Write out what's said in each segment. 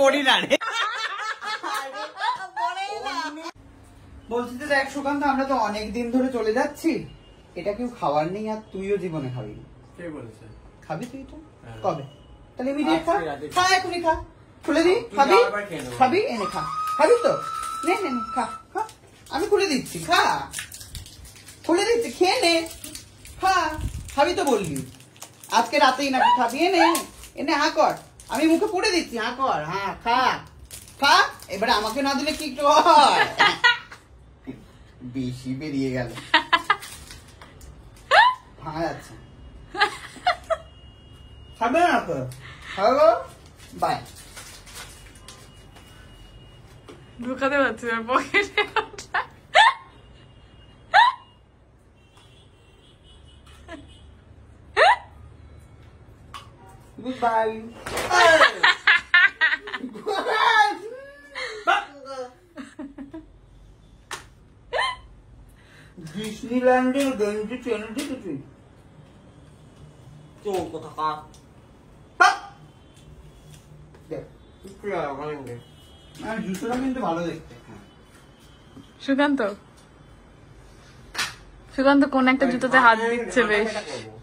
পড়ি না রে। বলছি তো দেখ সুকান্ত আমরা তো অনেক দিন ধরে চলে যাচ্ছি। এটা কেউ খাওয়ার নেই আর তুইও জীবনে খাবি কে বলেছে? খাবি তুই তো? কবে? তাহলে ইমিডিয়েট খা। খা এখনই খা। খুলে দি খাবি? খাবি? এনে খা। খাবি তো? নে নে খা খা। আমি খুলে দিচ্ছি খা। খুলে দিচ্ছি খেয়ে নে। খা। খাবি তো বললি। আজকে রাতেই না খাবি এনে। এনে হা কর। আমি মুখে পুড়ে দিচ্ছি হ্যাঁ কর হ্যাঁ খা খা, এবারে আমাকে না দিলে কি একটু বেশি বেরিয়ে গেল। যাচ্ছে। খাবে না তো? হ্যালো বাই ঢুকাতে পারছি না পকেটে গুড বাই ডিসনিল্যান্ডে গেঞ্জি ট্রেনে ঢুকেছি তো কোথা কা দেখ কি আর ওখানে নে। আর জুতোটা কিন্তু ভালো দেখতে। সুকান্ত। সুকান্ত কোন একটা জুতোতে হাত দিচ্ছে বেশ। এটা করব।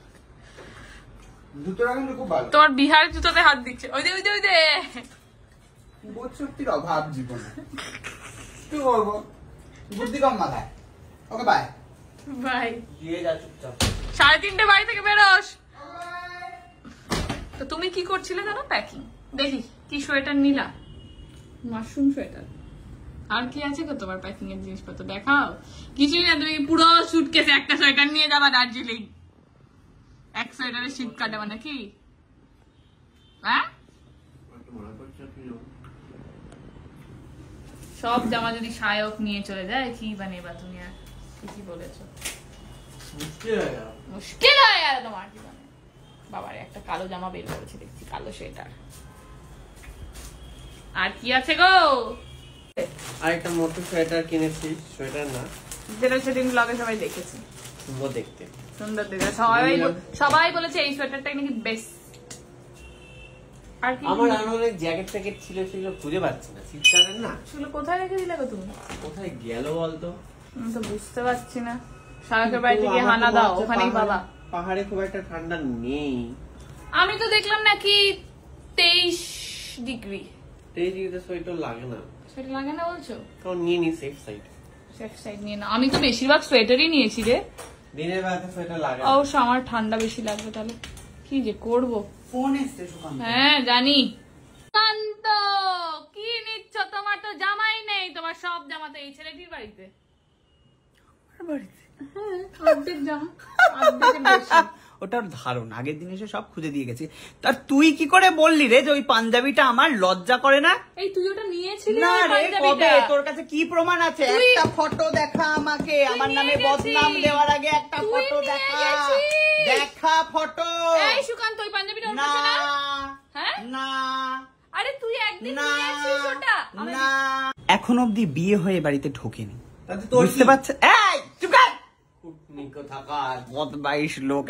জুতোটা কিন্তু খুব ভালো। তোমার বিহার জুতোতে হাত দিচ্ছে। ওই দে ওই দে ওই দে। বোধ শক্তির অভাব জীবনে। কি করব বুদ্ধি কম মাথায়। ওকে বাই ভাই দিয়ে যা চুপচাপ। সাড়ে তিনটে বাড়ি থেকে বেরোস। তো তুমি কি করছিলে জানো? প্যাকিং দেখি কি সোয়েটার নিলা? Mushroom sweater. আর কি আছে গো তোমার প্যাকিং এর জিনিসপত্র? দেখাও। কিছুই না তুমি পুরো সুটকেসে একটা সোয়েটার নিয়ে যাবা দার্জিলিং। এক সোয়েটারে শীত হ্যাঁ একটু মনে কি? সব জামা যদি সায়ক নিয়ে চলে যায় কি তুমি আর ঠিকই বলেছ? মুশকিল হয়ে হয়ে গেল তোমার জীবনে বাবারে একটা কালো জামা বের করেছে দেখছি কালো সোয়েটার। আর কি আছে গো? আরেকটা মোটর সোয়েটার কিনেছি সোয়েটার না। যেটা সেদিন ব্লগে সবাই দেখেছি। সুন্দর দেখতে। সুন্দর দেখে সবাই সবাই বলেছে এই সোয়েটারটাই নাকি বেস্ট আমার আর জ্যাকেট প্যাকেট ছিল সেগুলো খুঁজে পাচ্ছি না। শীতকালের না। সেগুলো কোথায় রেখে দিলে গো তুমি? কোথায় গেল বলতো? আমি তো বুঝতে পারছি না। সায়কের বাড়ি থেকে হানা দাও ওখানেই পাহাড়ে- বাবা পাহাড়ে খুব একটা ঠান্ডা নেই। আমি তো দেখলাম নাকি তেইশ ডিগ্রি। এই দিকে সোয়েটার লাগে না। সেটা লাগে না বলছো? নিয়ে নি সেফ সাইড সেফ সাইড নিয়ে না আমি তো বেশিরভাগ সোয়েটারই নিয়েছি রে। দিনের বেলাতে সোয়েটার লাগে না। অবশ্য আমার ঠান্ডা বেশি লাগবে তাহলে। কি যে করব? ফোন এসছে সুকান্ত। হ্যাঁ জানি। কান্ত কি নিচ্ছ? তোমার তো জামাই নেই। তোমার সব জামা তো এই ছেলেটির বাড়িতে? হ্যাঁ, অর্ধেক জামা অর্ধেকের বেশি। ওটা ওর ধারণ। আগের দিন এসে সব খুঁজে দিয়ে গেছি। তার তুই কি করে বললি রে যে ওই পাঞ্জাবিটা আমার লজ্জা করে না? এই তুই ওটা নিয়েছিলি না রে কবে? তোর কাছে কি প্রমাণ আছে? একটা ফটো দেখা আমাকে। আমার নামে বদনাম দেওয়ার আগে একটা ফটো দেখা। দেখা ফটো। এই সুকান্ত ওই পাঞ্জাবিটা ওর না। কাছে না? হ্যাঁ? না। আরে তুই একদিন নিয়েছিস ওটা। না। এখন অবধি বিয়ে হয়ে বাড়িতে ঢোকেনি। তোর বুঝতে কি? পারছে এই চুপ কর! কুটনি কোথাকার বদমাইশ লোক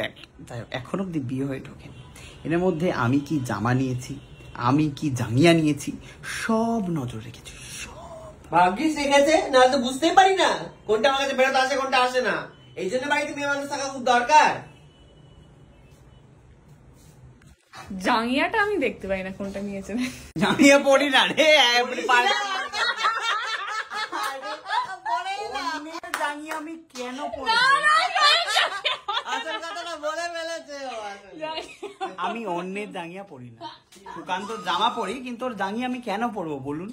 এখন অব্দি বিয়ে হয়ে ঢোকেনি। এর মধ্যে আমি কি জামা নিয়েছি আমি কি জাঙ্গিয়া নিয়েছি সব নজর রেখেছি ভাগ্যিস রেখেছে নাহলে তো বুঝতেই পারি না কোনটা আমার কাছে বেরোতে আসে কোনটা আসে না। এই জন্য বাড়িতে মেয়ে মানুষ থাকা খুব দরকার। জাঙ্গিয়াটা আমি দেখতে পাই না কোনটা নিয়েছে। জাঙ্গিয়া পড়ি না রে জাঙ্গিয়া আমি কেন পরি আমি অন্যের জাঙ্গিয়া পরি না। সুকান্ত জামা পরি কিন্তু ওর জাঙ্গিয়া আমি কেন পরবো বলুন?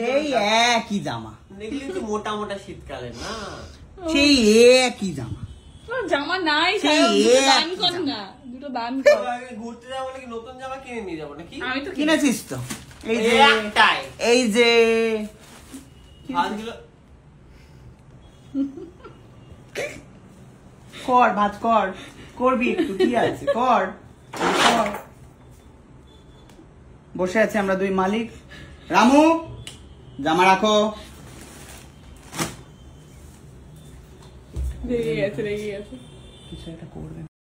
সেই একই জামা। মোটা মোটা শীতকালে না? সেই একই জামা। তোর জামা নাই সেই সায়ক, দুটো এক দান কর না দুটো দান কর। ঘুরতে যাব নাকি? নতুন জামা কিনে নিয়ে যাব নাকি? আমি তো কিনেছিস তো? এই যে এই যে ভাতগুলো কর ভাত কর করবি একটু কি আছে? কর। বসে আছে আমরা দুই মালিক। রামু জামা রাখো। গেছে গেছে। কিছু একটা করবে